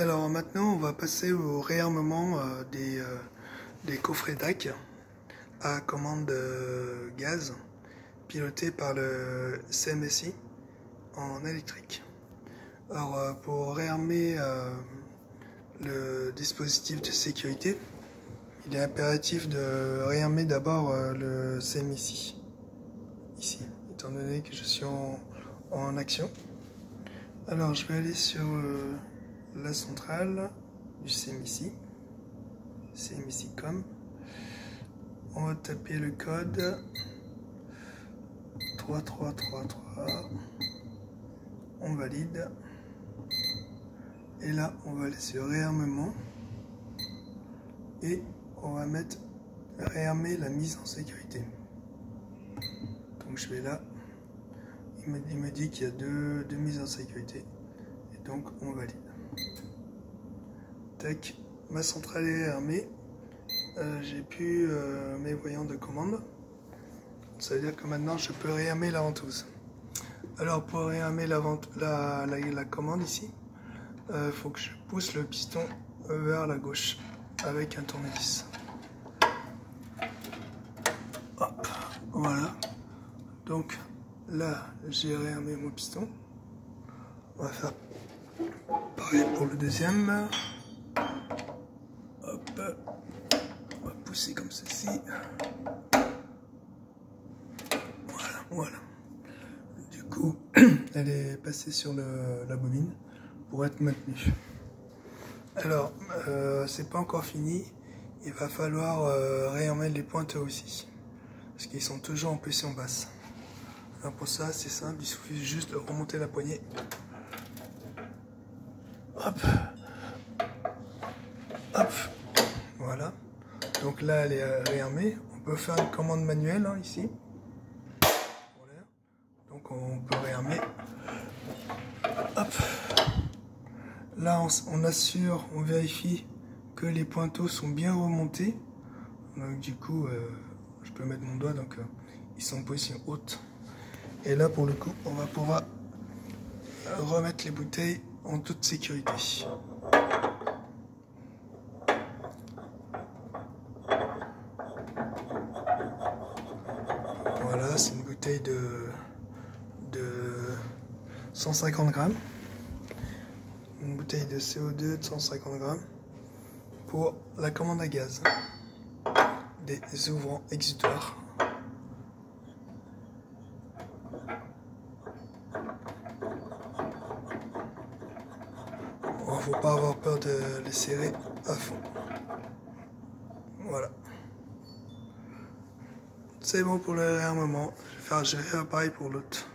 Alors maintenant, on va passer au réarmement euh, des, euh, des coffrets DAC à commande euh, gaz piloté par le CMSI en électrique. Alors pour réarmer le dispositif de sécurité, il est impératif de réarmer d'abord le CMSI ici, étant donné que je suis en, en action. Alors je vais aller sur la centrale du CMSI, CMSI.com. On va taper le code 3333. On valide. Et là, on va aller sur réarmement. Et on va mettre réarmer la mise en sécurité. Donc je vais là. Il me, dit qu'il y a deux, deux mises en sécurité. Et donc on valide. Ma centrale est armée. Euh, j'ai plus euh, mes voyants de commande. Ça veut dire que maintenant je peux réarmer la ventouse. Alors pour réarmer la, commande ici, il euh, faut que je pousse le piston vers la gauche avec un tournevis. Hop, voilà. Donc là, j'ai réarmé mon piston. On va faire pareil pour le deuxième. On va pousser comme ceci. Voilà, voilà. Du coup, elle est passée sur la bobine pour être maintenue. Alors, euh, c'est pas encore fini. Il va falloir euh, les pointes aussi. Parce qu'ils sont toujours en pression basse. Alors pour ça, c'est simple, il suffit juste de remonter la poignée. Hop. Voilà. Là, elle est euh, réarmée. On peut faire une commande manuelle hein, ici. Donc on peut réarmer. Hop. Là, on, assure, on vérifie que les pointeaux sont bien remontés. Donc du coup, euh, je peux mettre mon doigt, donc euh, ils sont en position haute. Et là, pour le coup, on va pouvoir remettre les bouteilles en toute sécurité. Voilà, c'est une bouteille de, de 150 grammes. Une bouteille de CO2 de 150 grammes pour la commande à gaz. Des ouvrants exutoires. Ne faut pas avoir peur de les serrer à fond. Voilà. C'est bon pour le réarmement. Je vais faire gérer pareil pour l'autre.